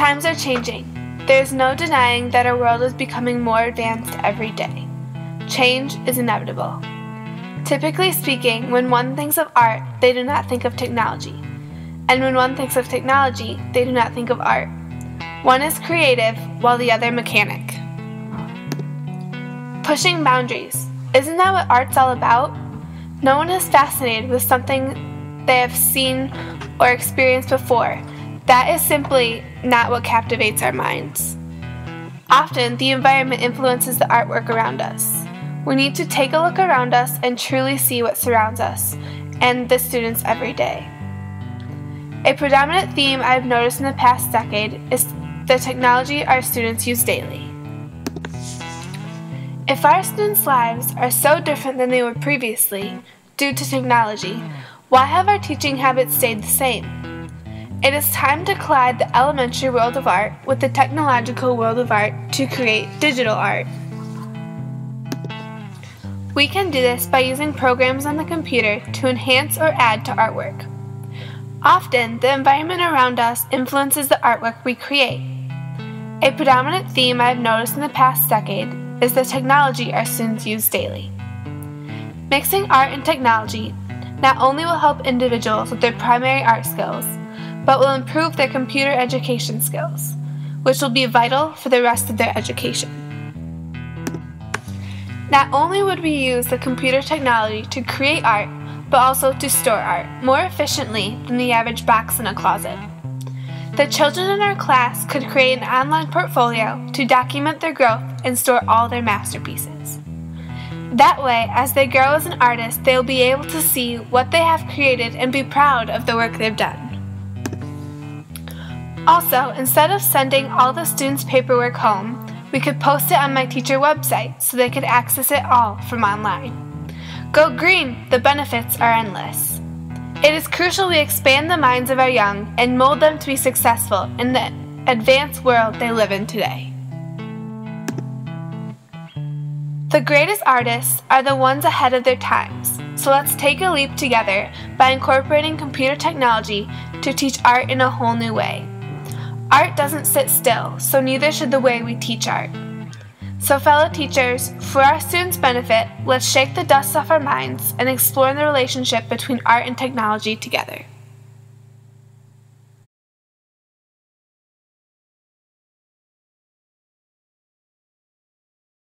times are changing. There is no denying that our world is becoming more advanced every day. Change is inevitable. Typically speaking, when one thinks of art, they do not think of technology. And when one thinks of technology, they do not think of art. One is creative, while the other mechanic. Pushing boundaries. Isn't that what art's all about? No one is fascinated with something they have seen or experienced before. That is simply not what captivates our minds. Often, the environment influences the artwork around us. We need to take a look around us and truly see what surrounds us and the students every day. A predominant theme I've noticed in the past decade is the technology our students use daily. If our students' lives are so different than they were previously due to technology, why have our teaching habits stayed the same? It is time to collide the elementary world of art with the technological world of art to create digital art. We can do this by using programs on the computer to enhance or add to artwork. Often, the environment around us influences the artwork we create. A predominant theme I've noticed in the past decade is the technology our students use daily. Mixing art and technology not only will help individuals with their primary art skills, but will improve their computer education skills, which will be vital for the rest of their education. Not only would we use the computer technology to create art, but also to store art more efficiently than the average box in a closet. The children in our class could create an online portfolio to document their growth and store all their masterpieces. That way, as they grow as an artist, they will be able to see what they have created and be proud of the work they've done. Also, instead of sending all the students' paperwork home, we could post it on my teacher website so they could access it all from online. Go green! The benefits are endless. It is crucial we expand the minds of our young and mold them to be successful in the advanced world they live in today. The greatest artists are the ones ahead of their times, so let's take a leap together by incorporating computer technology to teach art in a whole new way. Art doesn't sit still, so neither should the way we teach art. So, fellow teachers, for our students' benefit, let's shake the dust off our minds and explore the relationship between art and technology together.